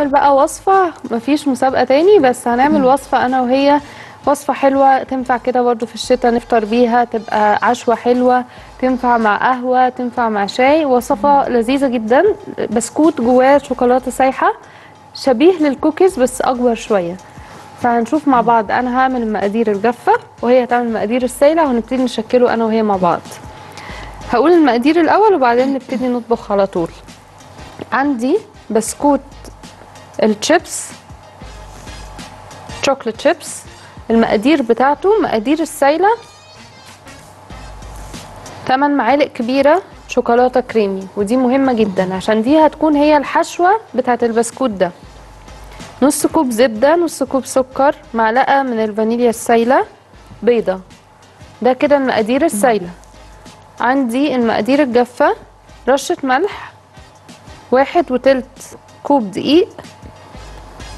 هنعمل بقى وصفة مفيش مسابقة تاني بس هنعمل وصفة أنا وهي. وصفة حلوة تنفع كده برضو في الشتاء نفطر بيها تبقى عشوة حلوة تنفع مع قهوة تنفع مع شاي. وصفة لذيذة جدا بسكوت جواه شوكولاتة سايحة شبيه للكوكيز بس أكبر شوية. فهنشوف مع بعض أنا هعمل المقادير الجافة وهي هتعمل المقادير السايلة وهنبتدي نشكله أنا وهي مع بعض. هقول المقادير الأول وبعدين نبتدي نطبخ على طول. عندي بسكوت ال chips chocolate chips المقادير بتاعته مقادير السايلة 8 معالق كبيرة شوكولاتة كريمي ودي مهمة جدا عشان دي هتكون هي الحشوة بتاعت البسكوت ده. نص كوب زبدة نص كوب سكر معلقة من الفانيليا السايلة بيضة. ده كده المقادير السايلة. عندي المقادير الجافة رشة ملح واحد وتلت كوب دقيق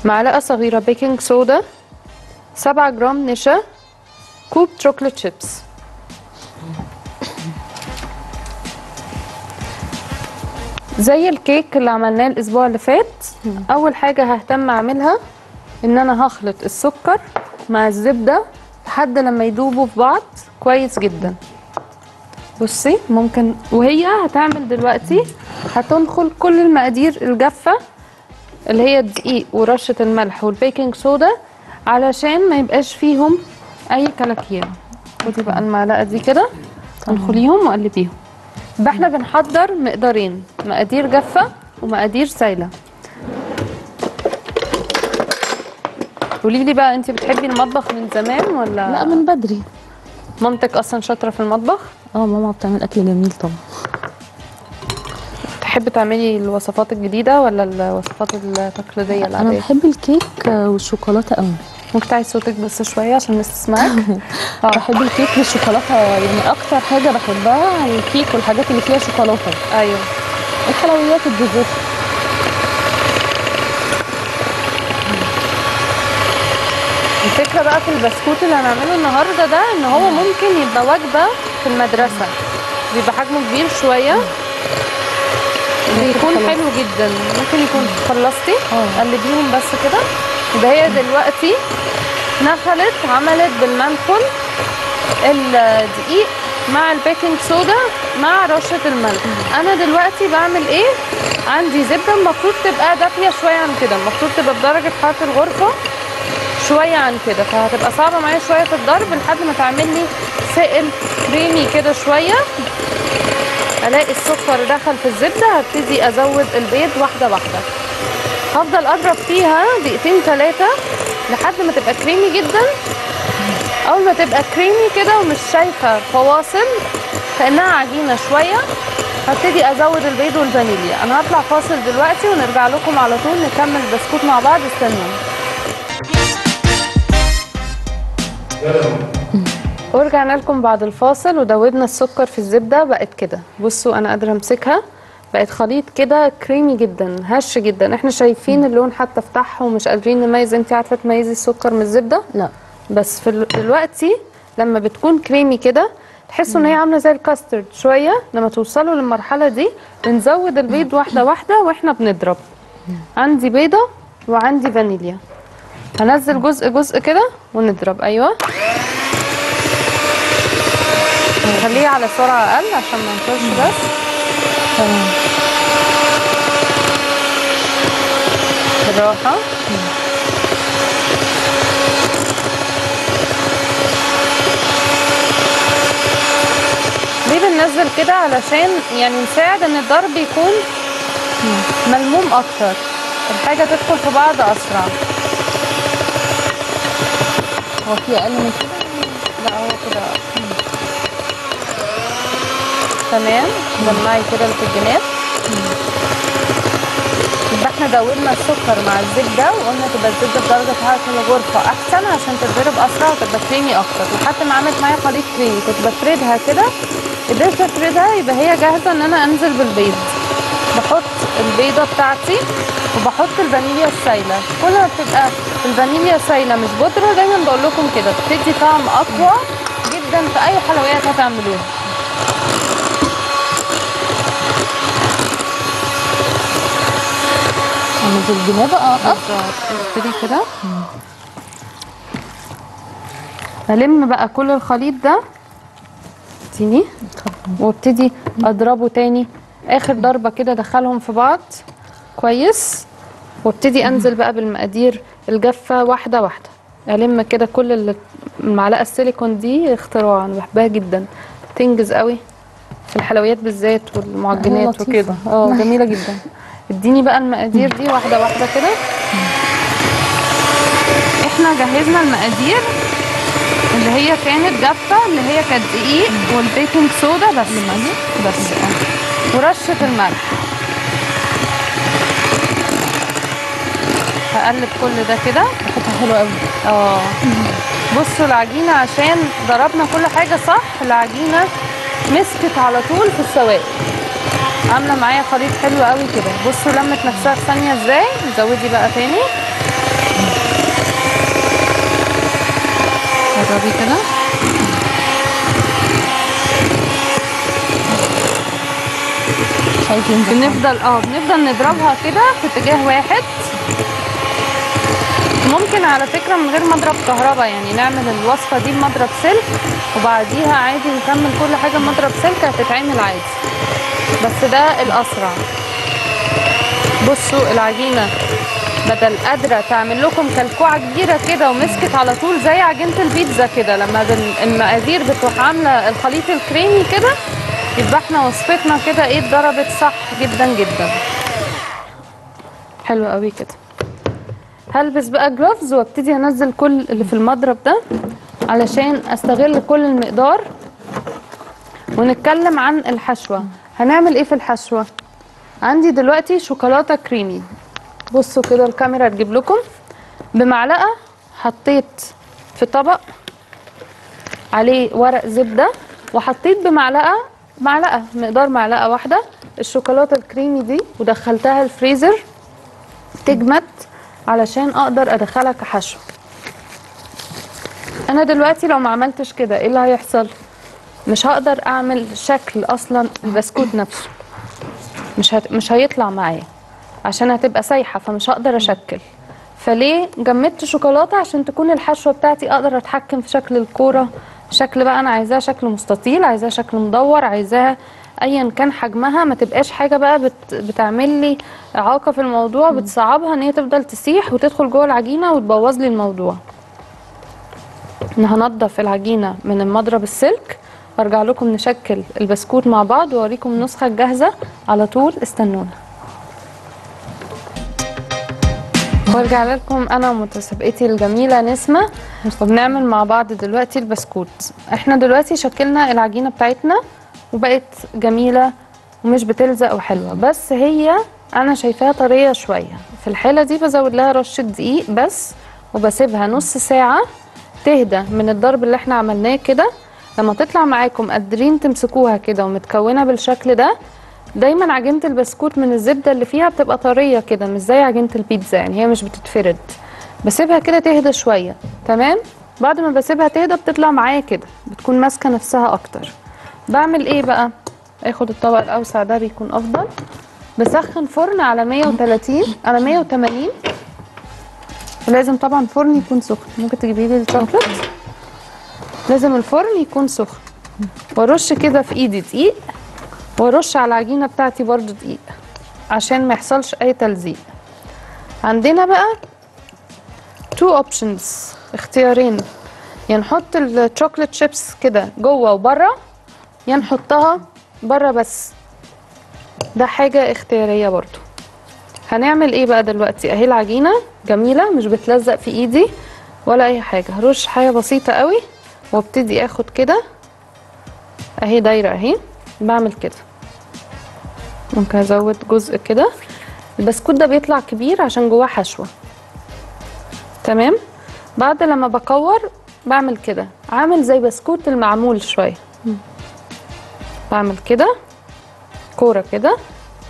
معلقة صغيرة baking soda سبعة جرام نشا كوب chocolate chips زي الكيك اللي عملناه الأسبوع اللي فات أول حاجة ههتم أعملها إن أنا هخلط السكر مع الزبدة لحد لما يدوبوا في بعض كويس جدا. بصي ممكن وهي هتعمل دلوقتي هتنخل كل المقادير الجافة اللي هي الدقيق ورشة الملح والبيكنج صودا علشان ما يبقاش فيهم أي كلاكيع خدي بقى المعلقة دي كده انخليهم وقلبيهم يبقى إحنا بنحضر مقدارين مقادير جافة ومقادير سايلة. قولي لي بقى انت بتحبي المطبخ من زمان ولا؟ لا من بدري. مامتك أصلا شاطرة في المطبخ؟ آه ماما بتعمل أكل جميل طبعا. تحبي تعملي الوصفات الجديدة ولا الوصفات التقليدية أنا العادية؟ بحب الكيك والشوكولاتة قوي. ممكن تعلي صوتك بس شوية عشان الناس تسمعك. بحب الكيك والشوكولاتة يعني أكتر حاجة بحبها الكيك والحاجات اللي فيها شوكولاتة. أيوه. الحلويات ال dessert الفكرة بقى في البسكوت اللي هنعمله النهاردة ده إن هو ممكن يبقى وجبة في المدرسة. بيبقى حجمه كبير شوية. بيكون. حلو جدا. ممكن يكون خلصتي؟ آه. قلبيهم بس كده. يبقى هي دلوقتي نخلت عملت بالمنخل الدقيق مع البيكنج صودا مع رشة الملح. أنا دلوقتي بعمل إيه؟ عندي زبدة. المفروض تبقى دافية شوية عن كده. المفروض تبقى بدرجة حرارة الغرفة شوية عن كده. فهتبقى صعبة معايا شوية في الضرب لحد ما تعمل لي سائل كريمي كده شوية. ألاقي السكر دخل في الزبدة هبتدي أزود البيض واحدة واحدة. هفضل أضرب فيها دقيقتين ثلاثة لحد ما تبقى كريمي جدا. أول ما تبقى كريمي كده ومش شايفة فواصل كأنها عجينة شوية هبتدي أزود البيض والفانيليا. أنا هطلع فاصل دلوقتي ونرجع لكم على طول نكمل البسكوت مع بعض. استنوني ورجعنا لكم بعد الفاصل ودوبنا السكر في الزبدة بقت كده. بصوا أنا قادرة أمسكها. بقت خليط كده كريمي جدا هش جدا. إحنا شايفين اللون حتى فتحها ومش قادرين نميز. انت عارفة تميزي السكر من الزبدة؟ لا. بس في دلوقتي لما بتكون كريمي كده تحسوا إن هي عاملة زي الكاسترد شوية. لما توصلوا للمرحلة دي بنزود البيض واحدة واحدة وإحنا بنضرب. عندي بيضة وعندي فانيليا. هنزل جزء جزء كده ونضرب. أيوه. خليه على سرعة أقل عشان ما نطولش بس. تمام. بالراحة. ليه بننزل كده؟ علشان يعني نساعد إن الضرب يكون ملموم أكتر. الحاجة تدخل في بعض أسرع. هو في أقل من كده؟ لا هو كده. تمام؟ جمعي كده الفنجانات يبقى إحنا دوبنا السكر مع الزبده وقلنا تبقى الزبده بدرجه حرارة الغرفة أحسن عشان تتضرب أسرع وتبقى كريمي أكتر. لحد ما عملت معايا خليط كريمي كنت بفردها كده. قدرت أفردها يبقى هي جاهزة إن أنا أنزل بالبيض. بحط البيضة بتاعتي وبحط الفانيليا السايلة. كل ما بتبقى الفانيليا سايلة مش بودرة. دايما بقول لكم كده بتدي طعم أقوى جدا في أي حلويات هتعملوها. ننزل الجناب بقى أقف بالظبط. ابتدي كده. ألم بقى كل الخليط ده. تيجي وابتدي أضربه تاني. آخر ضربة كده ادخلهم في بعض. كويس. وابتدي أنزل بقى بالمقادير الجافة واحدة واحدة. ألم كده كل المعلقة السيليكون دي اختراع. أنا بحبها جدا. تنجز قوي في الحلويات بالذات والمعجنات. وكده. آه جميلة جدا. اديني بقى المقادير دي واحدة واحدة كده. إحنا جهزنا المقادير اللي هي كانت جافة اللي هي كانت دقيق والبيكنج صودا بس. بس. ورشة الملح. هقلب كل ده كده. ريحتها حلوة قوي آه. بصوا العجينة عشان ضربنا كل حاجة صح العجينة مسكت على طول في السوائل عاملة معايا خليط حلو قوي كده. بصوا لمت نفسها في ثانية إزاي. زودي بقى تاني. جربي كده. بنفضل آه بنفضل نضربها كده في اتجاه واحد. ممكن على فكرة من غير مضرب كهرباء يعني نعمل الوصفة دي بمضرب سلك وبعديها عادي نكمل كل حاجة بمضرب سلك هتتعمل عادي. بس ده الأسرع. بصوا العجينة بدل قادرة تعمل لكم كلكوعة كبيرة كده ومسكت على طول زي عجينة البيتزا كده. لما المقادير بتروح عاملة الخليط الكريمي كده يبقى إحنا وصفتنا كده إيه اتضربت صح جدا جدا. حلو قوي كده. هلبس بقى جلوفز وابتدي انزل كل اللي في المضرب ده علشان أستغل كل المقدار ونتكلم عن الحشوة. هنعمل إيه في الحشوة؟ عندي دلوقتي شوكولاتة كريمي. بصوا كده الكاميرا تجيب لكم. بمعلقة حطيت في طبق عليه ورق زبدة وحطيت بمعلقة معلقة مقدار معلقة واحدة الشوكولاتة الكريمي دي ودخلتها الفريزر تجمد علشان أقدر أدخلها كحشو. أنا دلوقتي لو ما عملتش كده إيه اللي هيحصل؟ مش هقدر أعمل شكل أصلا البسكوت نفسه. مش هت... مش هيطلع معايا عشان هتبقى سايحة فمش هقدر أشكل. فليه جمدت شوكولاتة؟ عشان تكون الحشوة بتاعتي أقدر أتحكم في شكل الكورة. شكل بقى أنا عايزاه شكل مستطيل عايزاه شكل مدور عايزاها ايا كان حجمها. ما تبقاش حاجة بقى بت... بتعمل لي إعاقة في الموضوع بتصعبها إن هي تفضل تسيح وتدخل جوه العجينة وتبوظ لي الموضوع. أنا هنضف العجينة من المضرب السلك وارجع لكم نشكل البسكوت مع بعض وأوريكم النسخة الجاهزة. على طول استنونا. وارجع لكم أنا ومتسابقتي الجميلة نسمة. وبنعمل مع بعض دلوقتي البسكوت. إحنا دلوقتي شكلنا العجينة بتاعتنا وبقت جميلة ومش بتلزق وحلوة. بس هي أنا شايفاها طرية شوية. في الحالة دي بزود لها رشة دقيق بس وبسيبها نص ساعة تهدى من الضرب اللي إحنا عملناه كده. لما تطلع معاكم قادرين تمسكوها كده ومتكونة بالشكل ده دايما عجينة البسكوت من الزبدة اللي فيها بتبقى طرية كده مش زي عجينة البيتزا يعني هي مش بتتفرد. بسيبها كده تهدى شوية تمام؟ بعد ما بسيبها تهدى بتطلع معايا كده بتكون ماسكة نفسها أكتر. بعمل إيه بقى؟ آخد الطبق الأوسع ده بيكون أفضل. بسخن فرن على 130 على 180 ولازم طبعا فرن يكون سخن. ممكن تجيبي لي الشوكليت لازم الفرن يكون سخن. وارش كده في ايدي دقيق وارش على العجينه بتاعتي برضو دقيق عشان ما يحصلش أي تلزيق. عندنا بقى two options اختيارين. يا نحط ال chocolate chips كده جوه وبره يا نحطها بره بس. ده حاجة اختيارية برضو. هنعمل إيه بقى دلوقتي؟ اهي العجينة جميلة مش بتلزق في ايدي ولا أي حاجة. هرش حاجة بسيطة قوي. وابتدي اخد كده. اهي دايرة اهي. بعمل كده. ممكن ازود جزء كده. البسكوت ده بيطلع كبير عشان جواه حشوة. تمام؟ بعد لما بكور بعمل كده. عامل زي بسكوت المعمول شوية. بعمل كده. كورة كده.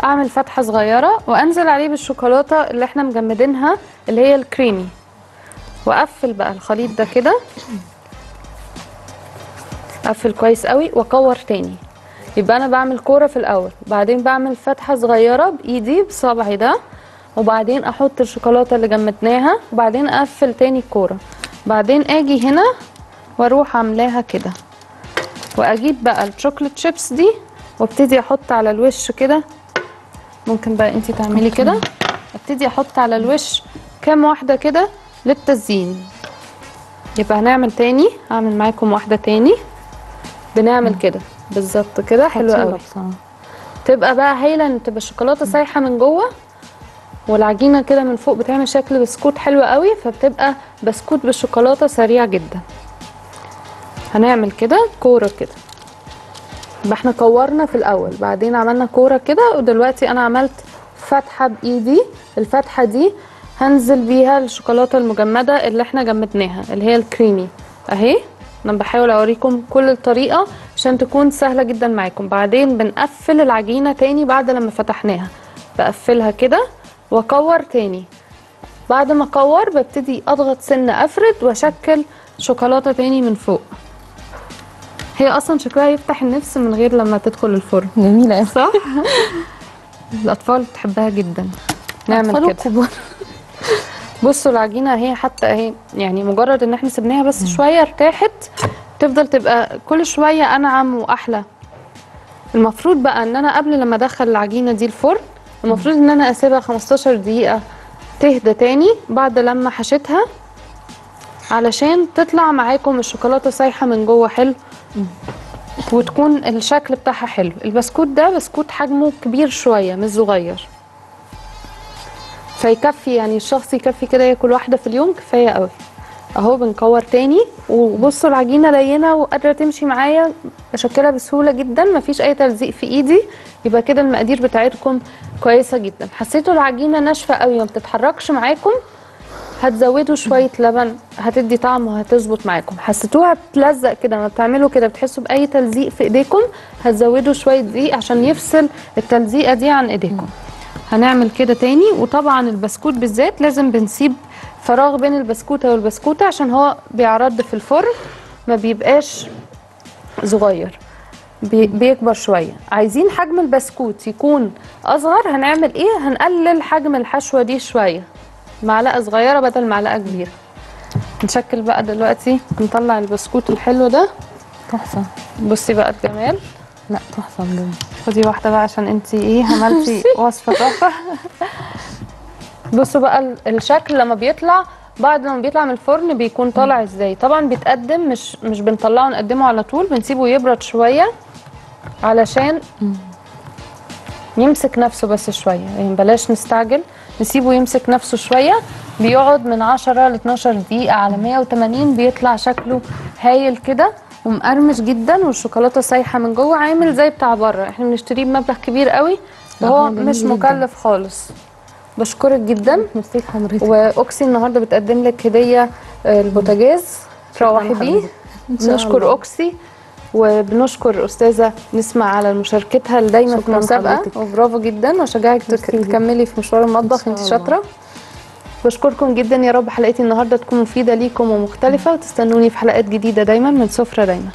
اعمل فتحة صغيرة وانزل عليه بالشوكولاتة اللي إحنا مجمدينها اللي هي الكريمي. واقفل بقى الخليط ده كده. أقفل كويس قوي وأكور تاني. يبقى أنا بعمل كورة في الأول بعدين بعمل فتحة صغيرة بإيدي بصبعي ده وبعدين أحط الشوكولاتة اللي جمدناها وبعدين أقفل تاني الكورة. بعدين آجي هنا وأروح عاملاها كده. وأجيب بقى الشوكليت شيبس دي وأبتدي أحط على الوش كده. ممكن بقى أنتي تعملي كده. أبتدي أحط على الوش كام واحدة كده للتزيين. يبقى هنعمل تاني هعمل معاكم واحدة تاني. بنعمل كده. بالظبط كده حلو قوي. تبقى بقى هايلة إن تبقى الشوكولاتة سايحة من جوه والعجينة كده من فوق بتعمل شكل بسكوت حلو قوي فبتبقى بسكوت بالشوكولاتة سريع جدا. هنعمل كده كورة كده. يبقى إحنا كورنا في الأول بعدين عملنا كورة كده ودلوقتي أنا عملت فتحة بإيدي. الفتحة دي هنزل بيها الشوكولاتة المجمدة اللي إحنا جمدناها اللي هي الكريمي. أهي. أنا بحاول أوريكم كل الطريقة عشان تكون سهلة جدا معاكم. بعدين بنقفل العجينة تاني بعد لما فتحناها. بقفلها كده وأكور تاني. بعد ما أكور ببتدي أضغط سن أفرد وأشكل شوكولاتة تاني من فوق. هي أصلا شكلها يفتح النفس من غير لما تدخل الفرن. جميلة أوي. صح؟ الأطفال بتحبها جدا. نعمل كده. بصوا العجينة اهي حتى اهي يعني مجرد ان إحنا سبناها بس شوية ارتاحت تفضل تبقى كل شوية انعم واحلى. المفروض بقى ان أنا قبل لما ادخل العجينة دي الفرن المفروض ان أنا اسيبها 15 دقيقة تهدى تاني بعد لما حشيتها علشان تطلع معاكم الشوكولاتة سايحه من جوه حلو وتكون الشكل بتاعها حلو. البسكوت ده بسكوت حجمه كبير شوية مش صغير. فيكفي يعني الشخص يكفي كده ياكل واحدة في اليوم كفاية قوي. أهو بنكور تاني. وبصوا العجينة لينة وقادرة تمشي معايا بشكلها بسهولة جدا مفيش أي تلزيق في إيدي. يبقى كده المقادير بتاعتكم كويسة جدا. حسيتوا العجينة ناشفة قوي ما بتتحركش معاكم. هتزودوا شوية لبن هتدي طعم وهتظبط معاكم. حسيتوها بتلزق كده لما بتعملوا كده بتحسوا بأي تلزيق في إيديكم. هتزودوا شوية دقيق عشان يفصل التلزيقة دي عن إيديكم. هنعمل كده تاني. وطبعا البسكوت بالذات لازم بنسيب فراغ بين البسكوتة والبسكوتة عشان هو بيعرض في الفرن ما بيبقاش صغير بي- بيكبر شوية. عايزين حجم البسكوت يكون أصغر هنعمل إيه؟ هنقلل حجم الحشوة دي شوية معلقة صغيرة بدل معلقة كبيرة. نشكل بقى دلوقتي نطلع البسكوت الحلو ده. تحفة. بصي بقى الجمال لا تحفة بجد خدي واحدة بقى عشان انتي إيه عملتي وصفة تحفة. بصوا بقى ال- الشكل لما بيطلع بعد لما بيطلع من الفرن بيكون طالع إزاي؟ طبعا بيتقدم مش مش بنطلعه نقدمه على طول بنسيبه يبرد شوية علشان يمسك نفسه بس شوية. يعني بلاش نستعجل نسيبه يمسك نفسه شوية بيقعد من 10 ل 12 دقيقة على 180 بيطلع شكله هايل كده. ومقرمش جدا والشوكولاتة سايحة من جوه عامل زي بتاع بره. إحنا بنشتريه بمبلغ كبير قوي وهو مش. مكلف خالص. بشكرك جدا. ميرسي لحضرتك وأوكسي النهارده بتقدم لك هدية آه، البوتاجاز. تروحي بيه. الله. أوكسي وبنشكر أستاذة نسمة على مشاركتها دايما في المسابقة. وبرافو جدا. واشجعك. تكملي في مشوار المطبخ انت شاطرة. بشكركم جدا يا رب حلقتي النهارده تكون مفيدة ليكم ومختلفة وتستنوني في حلقات جديدة دايما من سفرة دايما.